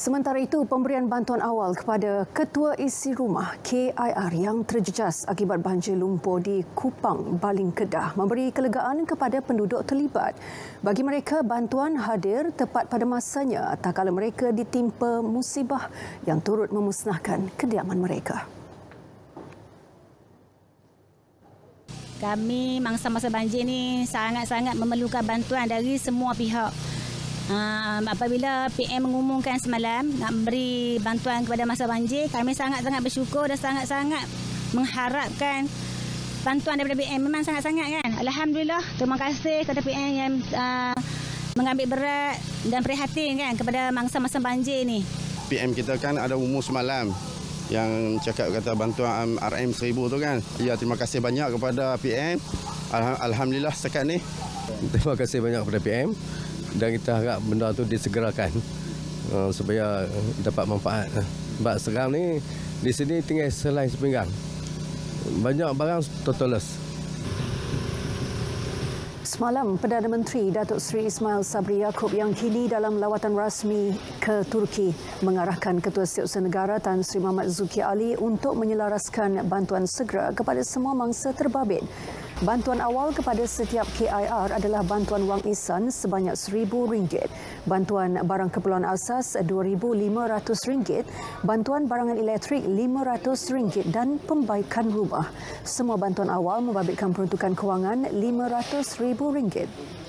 Sementara itu, pemberian bantuan awal kepada Ketua Isi Rumah KIR yang terjejas akibat banjir lumpur di Kupang, Baling Kedah memberi kelegaan kepada penduduk terlibat. Bagi mereka, bantuan hadir tepat pada masanya tak kala mereka ditimpa musibah yang turut memusnahkan kediaman mereka. Kami mangsa-masa banjir ni sangat-sangat memerlukan bantuan dari semua pihak. Uh, apabila PM mengumumkan semalam nak beri bantuan kepada masa banjir, kami sangat-sangat bersyukur dan sangat-sangat mengharapkan bantuan daripada PM. Memang sangat-sangat kan. Alhamdulillah, terima kasih kepada PM yang uh, mengambil berat dan prihatin kan kepada mangsa-masa banjir ni. PM kita kan ada umur semalam yang cakap kata bantuan RM 1000 tu kan. Ya, terima kasih banyak kepada PM. Alhamdulillah setakat ni. Terima kasih banyak kepada PM dan kita harap benda tu disegerakan uh, supaya dapat manfaat. Sebab sekarang ni di sini tinggal selai sepinggang. Banyak barang totalis. Semalam, Perdana Menteri Datuk Seri Ismail Sabri Yaakob yang kini dalam lawatan rasmi ke Turki mengarahkan Ketua Setiausaha Negara Tan Sri Muhammad Zuki Ali untuk menyelaraskan bantuan segera kepada semua mangsa terbabit. Bantuan awal kepada setiap KIR adalah bantuan wang isan sebanyak RM1,000, bantuan barang keperluan asas RM2,500, bantuan barangan elektrik RM500 dan pembaikan rumah. Semua bantuan awal membabitkan peruntukan kewangan RM500,000.